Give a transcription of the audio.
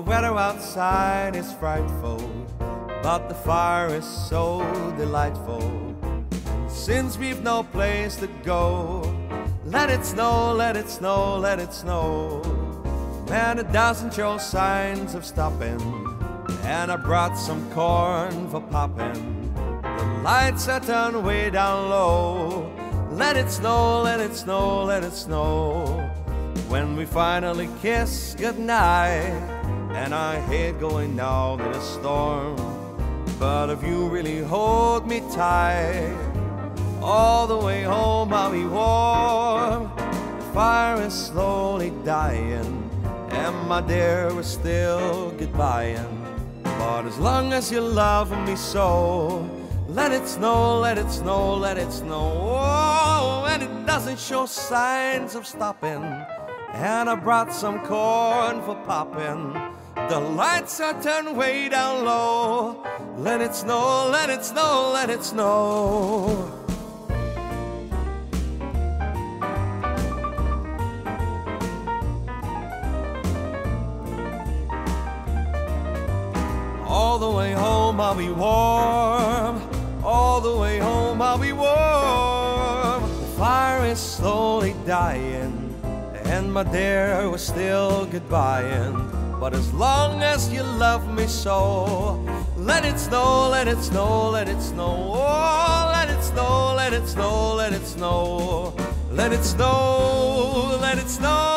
weather outside is frightful, but the fire is so delightful. Since we've no place to go, let it snow, let it snow, let it snow. Man, it doesn't show signs of stopping, and I brought some corn for popping. The lights are turned way down low. Let it snow, let it snow, let it snow. When we finally kiss goodnight, and I hate going out in a storm. But if you really hold me tight, all the way home I'll be warm. The fire is slowly dying, and my dear, we're still goodbying. But as long as you love me so, let it snow, let it snow, let it snow. Oh, and it doesn't show signs of stopping. And I brought some corn for popping. The lights are turned way down low. Let it snow, let it snow, let it snow. All the way home I'll be warm. All the way home I'll be warm. The fire is slowly dying, and my dear, we're still goodbying. But as long as you love me so, let it snow, let it snow, let it snow. Oh, let it snow, let it snow, let it snow. Let it snow, let it snow,